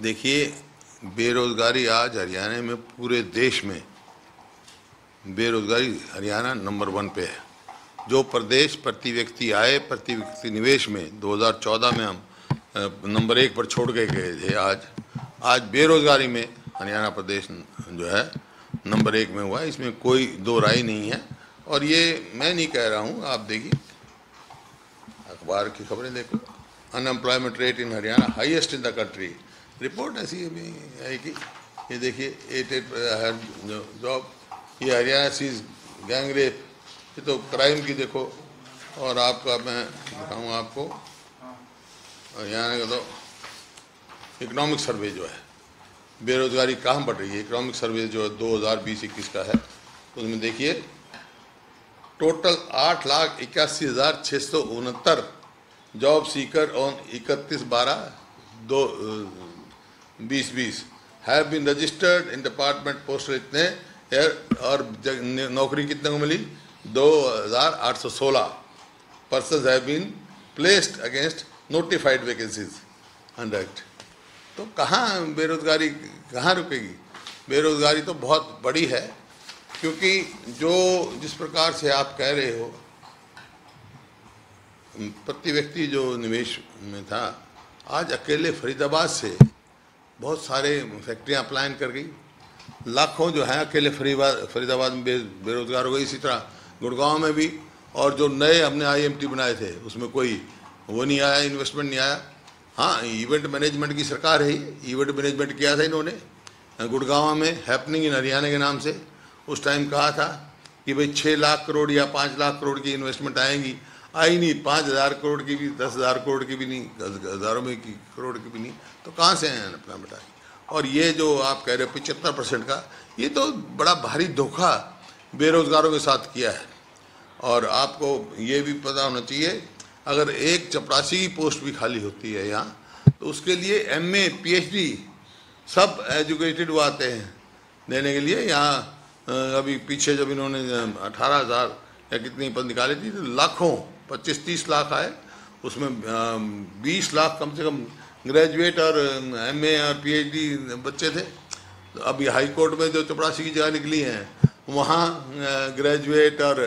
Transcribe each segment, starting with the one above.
देखिए, बेरोजगारी आज हरियाणा में पूरे देश में बेरोजगारी हरियाणा नंबर वन पे है। जो प्रदेश प्रति व्यक्ति आय, प्रति व्यक्ति निवेश में 2014 में हम नंबर एक पर छोड़ के गए थे आज आज बेरोजगारी में हरियाणा प्रदेश जो है, नंबर एक में हुआ। इसमें कोई दो राय नहीं है। और ये मैं नहीं कह रहा हूँ, आप देखिए, अखबार की खबरें देखो। Unemployment rate in Haryana highest in the country report ऐसी अभी कि, ये देखिए एट एट जॉब ये हरियाणा सीज गैंग रेप ये तो क्राइम की देखो, और आपका मैं दिखाऊँ आपको हरियाणा का तो इकोनॉमिक सर्वे जो है, बेरोजगारी कहाँ बढ़ रही है? इकोनॉमिक सर्वे जो है दो हज़ार बीस, इक्कीस का है, उसमें देखिए टोटल आठ लाख इक्यासी हज़ार छः सौ उनहत्तर जॉब सीकर ऑन इकतीस बारह, दो बीस have been registered in department postal इतने। और नौकरी कितने को मिली? दो हज़ार आठ सौ सोलह। Person have been placed against notified vacancies under तो कहाँ बेरोजगारी, कहाँ रुकेगी? बेरोजगारी तो बहुत बड़ी है, क्योंकि जो, जिस प्रकार से आप कह रहे हो, प्रति व्यक्ति जो निवेश में था, आज अकेले फरीदाबाद से बहुत सारे फैक्ट्रियाँ प्लान कर गई। लाखों जो हैं अकेले फरीदाबाद फरीदाबाद में बेरोजगार हो गई इसी तरह गुड़गांव में भी और जो नए हमने आईएमटी बनाए थे, उसमें कोई वो नहीं आया इन्वेस्टमेंट नहीं आया। हाँ इवेंट मैनेजमेंट की सरकार है। इवेंट मैनेजमेंट किया था इन्होंने। गुड़गांव में हैपनिंग इन हरियाणा के नाम से। उस टाइम कहा था कि भाई छः लाख करोड़ या पाँच लाख करोड़ की इन्वेस्टमेंट आएँगी। आई नहीं, पाँच हज़ार करोड़ की भी, दस हज़ार करोड़ की भी नहीं हज़ारों में की, करोड़ की भी नहीं तो कहाँ से आए अनएम्प्लॉयमेंट आई और ये जो आप कह रहे हो पचहत्तर परसेंट का, ये तो बड़ा भारी धोखा बेरोज़गारों के साथ किया है। और आपको ये भी पता होना चाहिए, अगर एक चपरासी की पोस्ट भी खाली होती है यहाँ तो उसके लिए M A P H D सब एजुकेटेड वो आते हैं देने के लिए। यहाँ अभी पीछे जब इन्होंने अठारह हज़ार या कितनी पद निकाली थी तो लाखों पच्चीस तीस लाख आए। उसमें बीस लाख कम से कम ग्रेजुएट और एम ए और पी एच डी बच्चे थे। तो अभी हाई कोर्ट में जो चपरासी की जगह निकली हैं, वहाँ ग्रेजुएट और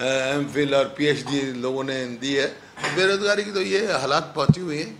एम फिल और पी एच डी लोगों ने दी है। बेरोजगारी की तो ये हालात पहुँची हुई हैं।